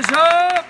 Viajou!